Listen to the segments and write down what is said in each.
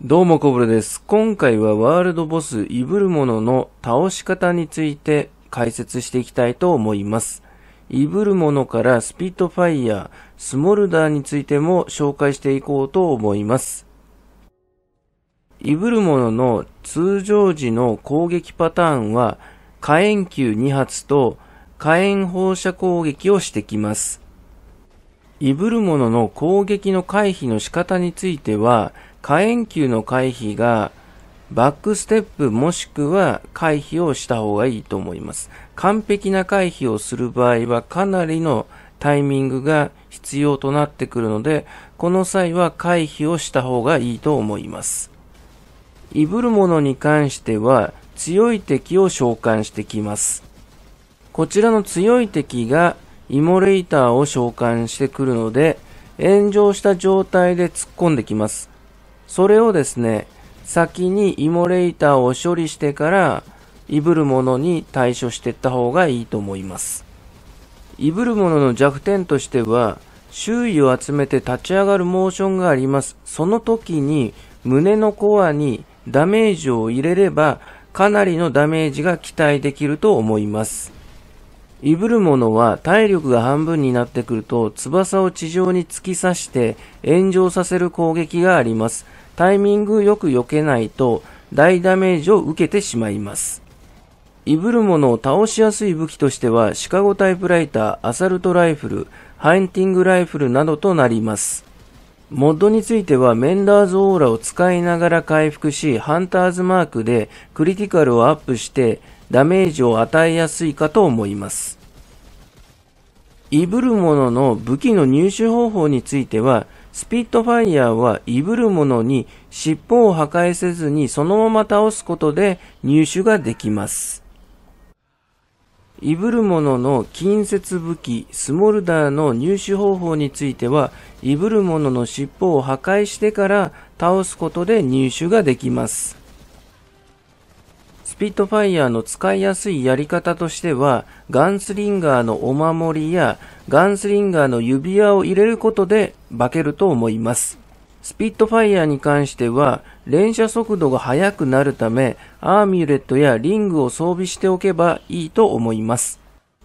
どうもコブラです。今回はワールドボスイブルモノの倒し方について解説していきたいと思います。イブルモノからスピットファイヤー、スモルダーについても紹介していこうと思います。イブルモノの通常時の攻撃パターンは火炎球2発と火炎放射攻撃をしてきます。イブルモノの攻撃の回避の仕方については火炎球の回避がバックステップもしくは回避をした方がいいと思います。完璧な回避をする場合はかなりのタイミングが必要となってくるので、この際は回避をした方がいいと思います。いぶるものに関しては強い敵を召喚してきます。こちらの強い敵がイモレーターを召喚してくるので、炎上した状態で突っ込んできます。それをですね、先にイモレーターを処理してから、いぶるものに対処していった方がいいと思います。いぶるものの弱点としては、周囲を集めて立ち上がるモーションがあります。その時に胸のコアにダメージを入れれば、かなりのダメージが期待できると思います。いぶるものは体力が半分になってくると翼を地上に突き刺して炎上させる攻撃があります。タイミングよく避けないと大ダメージを受けてしまいます。いぶるものを倒しやすい武器としてはシカゴタイプライター、アサルトライフル、ハンティングライフルなどとなります。モッドについてはメンダーズオーラを使いながら回復し、ハンターズマークでクリティカルをアップしてダメージを与えやすいかと思います。いぶるものの武器の入手方法については、スピットファイヤーはいぶるものに尻尾を破壊せずにそのまま倒すことで入手ができます。いぶるものの近接武器スモルダーの入手方法については、いぶるものの尻尾を破壊してから倒すことで入手ができます。スピットファイヤーの使いやすいやり方としては、ガンスリンガーのお守りやガンスリンガーの指輪を入れることで化けると思います。スピットファイヤーに関しては、連射速度が速くなるため、アーミュレットやリングを装備しておけばいいと思います。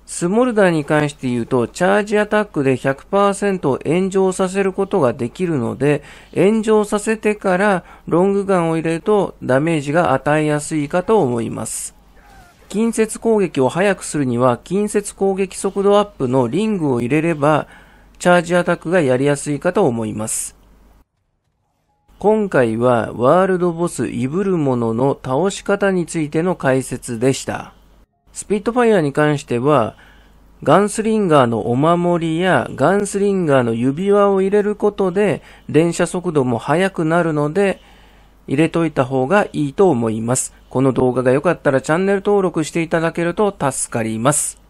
スモルダーに関して言うと、チャージアタックで100%炎上させることができるので、炎上させてからロングガンを入れるとダメージが与えやすいかと思います。近接攻撃を速くするには、近接攻撃速度アップのリングを入れれば、チャージアタックがやりやすいかと思います。今回はワールドボスイブルモノの倒し方についての解説でした。スピットファイアに関しては、ガンスリンガーのお守りやガンスリンガーの指輪を入れることで連射速度も速くなるので入れといた方がいいと思います。この動画が良かったらチャンネル登録していただけると助かります。